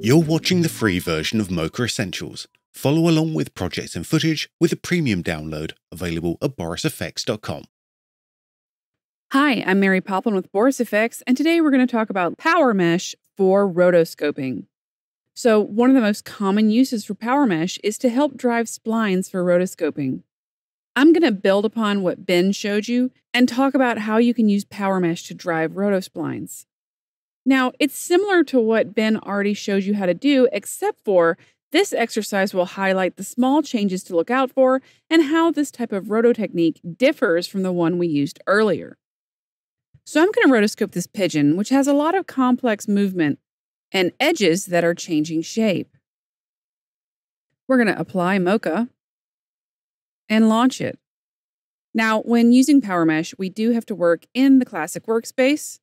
You're watching the free version of Mocha Essentials. Follow along with projects and footage with a premium download available at borisfx.com. Hi, I'm Mary Poplin with Boris FX, and today we're going to talk about Power Mesh for rotoscoping. So, one of the most common uses for Power Mesh is to help drive splines for rotoscoping. I'm going to build upon what Ben showed you and talk about how you can use Power Mesh to drive rotosplines. Now, it's similar to what Ben already shows you how to do, except for this exercise will highlight the small changes to look out for and how this type of roto technique differs from the one we used earlier. So I'm going to rotoscope this pigeon, which has a lot of complex movement and edges that are changing shape. We're going to apply Mocha and launch it. Now, when using Power Mesh, we do have to work in the classic workspace,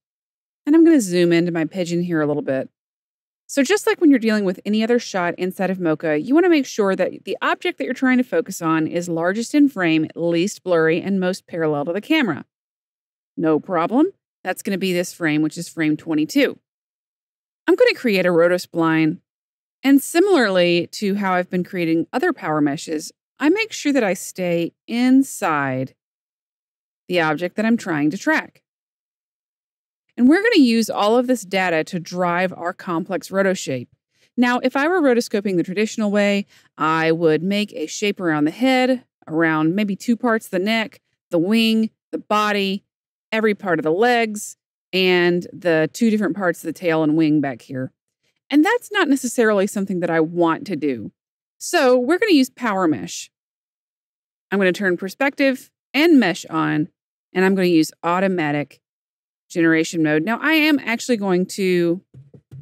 and I'm going to zoom into my pigeon here a little bit. So just like when you're dealing with any other shot inside of Mocha, you want to make sure that the object that you're trying to focus on is largest in frame, least blurry, and most parallel to the camera. No problem. That's going to be this frame, which is frame 22. I'm going to create a rotospline. And similarly to how I've been creating other power meshes, I make sure that I stay inside the object that I'm trying to track. And we're going to use all of this data to drive our complex rotoshape. Now, if I were rotoscoping the traditional way, I would make a shape around the head, around maybe two parts of the neck, the wing, the body, every part of the legs, and the two different parts of the tail and wing back here. And that's not necessarily something that I want to do. So we're going to use Power Mesh. I'm going to turn perspective and mesh on, and I'm going to use automatic generation mode. Now, I am actually going to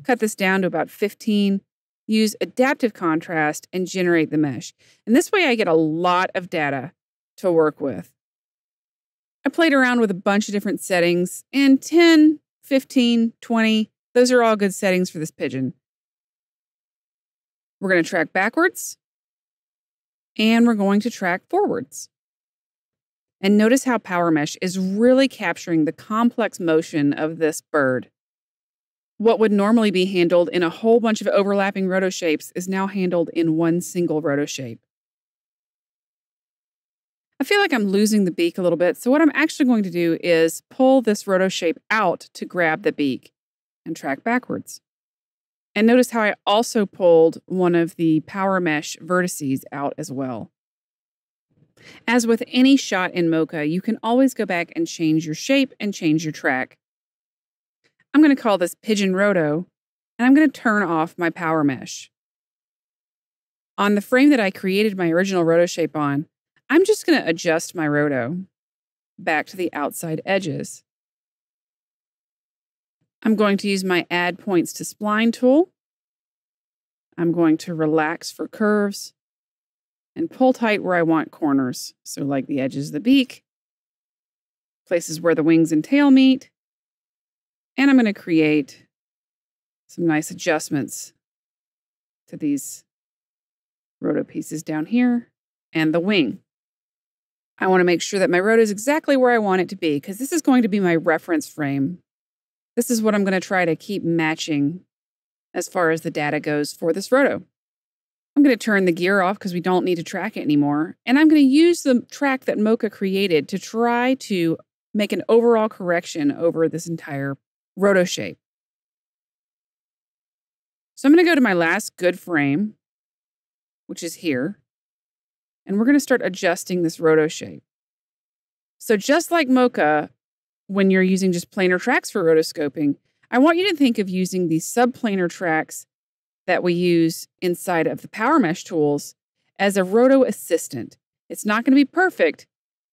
cut this down to about 15, use adaptive contrast, and generate the mesh. And this way I get a lot of data to work with. I played around with a bunch of different settings, and 10, 15, 20, those are all good settings for this pigeon. We're going to track backwards, and we're going to track forwards. And notice how Power Mesh is really capturing the complex motion of this bird. What would normally be handled in a whole bunch of overlapping roto shapes is now handled in one single roto shape. I feel like I'm losing the beak a little bit, so what I'm actually going to do is pull this roto shape out to grab the beak and track backwards. And notice how I also pulled one of the power mesh vertices out as well. As with any shot in Mocha, you can always go back and change your shape and change your track. I'm going to call this Pigeon Roto, and I'm going to turn off my power mesh. On the frame that I created my original roto shape on, I'm just going to adjust my roto back to the outside edges. I'm going to use my Add Points to Spline tool. I'm going to relax for curves and pull tight where I want corners. So, like the edges of the beak, places where the wings and tail meet. And I'm going to create some nice adjustments to these roto pieces down here and the wing. I want to make sure that my roto is exactly where I want it to be because this is going to be my reference frame. This is what I'm going to try to keep matching as far as the data goes for this roto. I'm going to turn the gear off because we don't need to track it anymore. And I'm going to use the track that Mocha created to try to make an overall correction over this entire roto shape. So I'm going to go to my last good frame, which is here. And we're going to start adjusting this roto shape. So just like Mocha, when you're using just planar tracks for rotoscoping, I want you to think of using these subplanar tracks that we use inside of the Power Mesh tools as a roto assistant. It's not going to be perfect,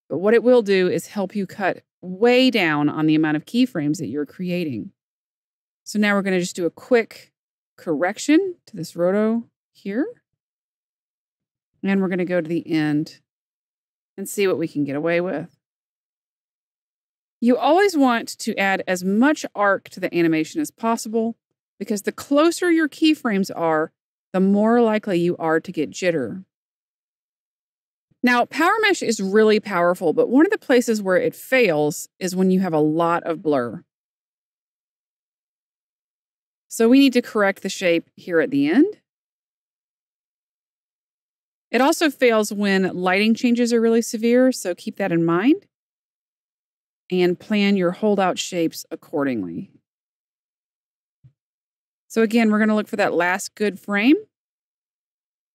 but what it will do is help you cut way down on the amount of keyframes that you're creating. So now we're going to just do a quick correction to this roto here. And we're going to go to the end and see what we can get away with. You always want to add as much arc to the animation as possible because the closer your keyframes are, the more likely you are to get jitter. Now, Power Mesh is really powerful, but one of the places where it fails is when you have a lot of blur. So we need to correct the shape here at the end. It also fails when lighting changes are really severe, so keep that in mind and plan your holdout shapes accordingly. So again, we're going to look for that last good frame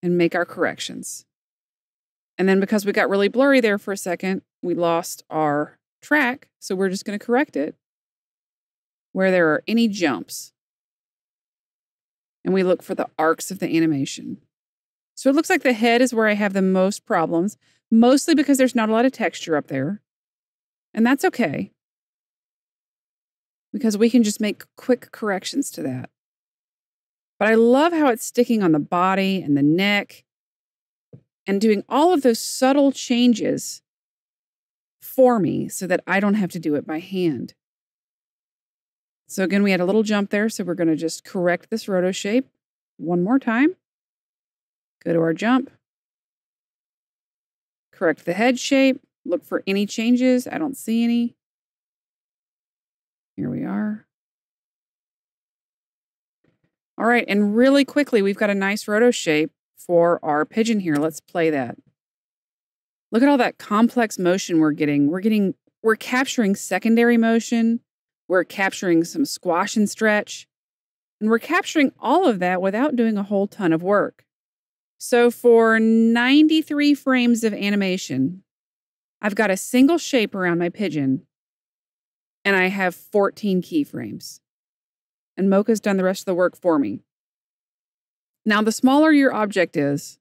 and make our corrections. And then because we got really blurry there for a second, we lost our track. So we're just going to correct it where there are any jumps. And we look for the arcs of the animation. So it looks like the head is where I have the most problems, mostly because there's not a lot of texture up there. And that's okay because we can just make quick corrections to that. But I love how it's sticking on the body and the neck and doing all of those subtle changes for me so that I don't have to do it by hand. So again, we had a little jump there. So we're going to just correct this roto shape one more time. Go to our jump. Correct the head shape. Look for any changes. I don't see any. Here we are. All right, and really quickly, we've got a nice roto shape for our pigeon here. Let's play that. Look at all that complex motion we're getting. We're getting, we're capturing secondary motion. We're capturing some squash and stretch. And we're capturing all of that without doing a whole ton of work. So for 93 frames of animation, I've got a single shape around my pigeon and I have 14 keyframes. And Mocha's done the rest of the work for me. Now, the smaller your object is,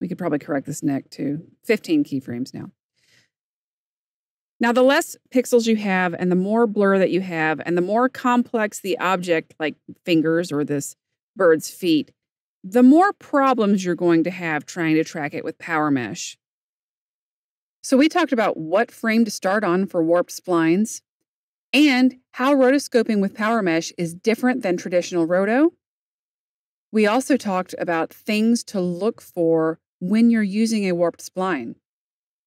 we could probably correct this neck to 15 keyframes now. Now, the less pixels you have and the more blur that you have, and the more complex the object, like fingers or this bird's feet, the more problems you're going to have trying to track it with Power Mesh. So, we talked about what frame to start on for warped splines and how rotoscoping with Power Mesh is different than traditional roto. We also talked about things to look for when you're using a warped spline.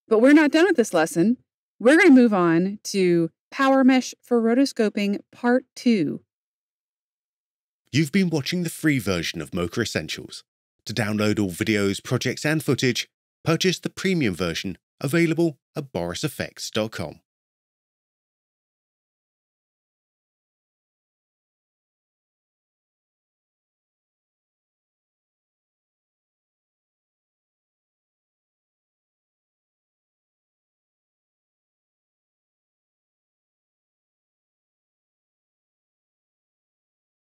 But we're not done with this lesson. We're going to move on to Power Mesh for Rotoscoping Part 2. You've been watching the free version of Mocha Essentials. To download all videos, projects, and footage, purchase the premium version available at borisfx.com.